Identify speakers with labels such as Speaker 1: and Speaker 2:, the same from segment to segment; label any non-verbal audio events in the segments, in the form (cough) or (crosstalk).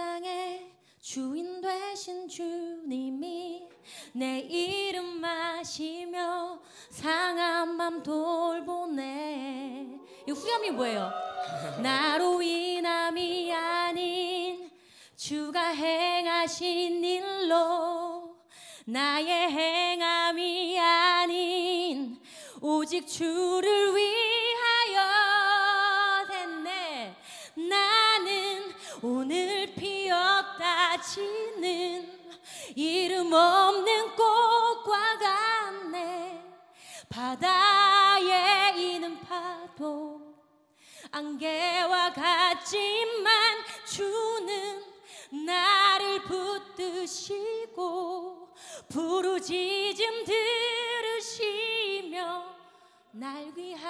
Speaker 1: 땅에 주인 되신 주님이 내 이름 마시며 상한 맘 돌보네 이 후렴이 뭐예요? (laughs) 나로 인함이 아닌 주가 행하신 일로 나의 행함이 아닌 오직 주를 위하 피었다 지는 이름 없는 꽃과 같네. 바다에 있는 파도 안개와 같지만 주는 나를 붙드시고 부르짖음 들으시며 날 귀하다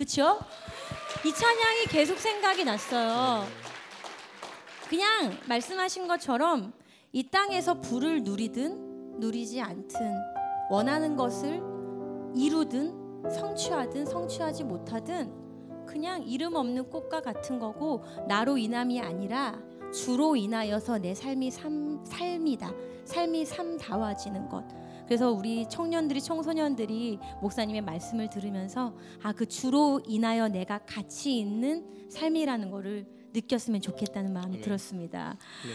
Speaker 1: 그쵸? 이 찬양이 계속 생각이 났어요 그냥 말씀하신 것처럼 이 땅에서 불을 누리든 누리지 않든 원하는 것을 이루든 성취하든 성취하지 못하든 그냥 이름 없는 꽃과 같은 거고 나로 인함이 아니라 주로 인하여서 내 삶이 삶, 삶이다. 삶이 삶다워지는 것. 그래서 우리 청년들이 청소년들이 목사님의 말씀을 들으면서 아 그 주로 인하여 내가 가치 있는 삶이라는 거를 느꼈으면 좋겠다는 마음이
Speaker 2: 네.
Speaker 1: 들었습니다.
Speaker 2: 네.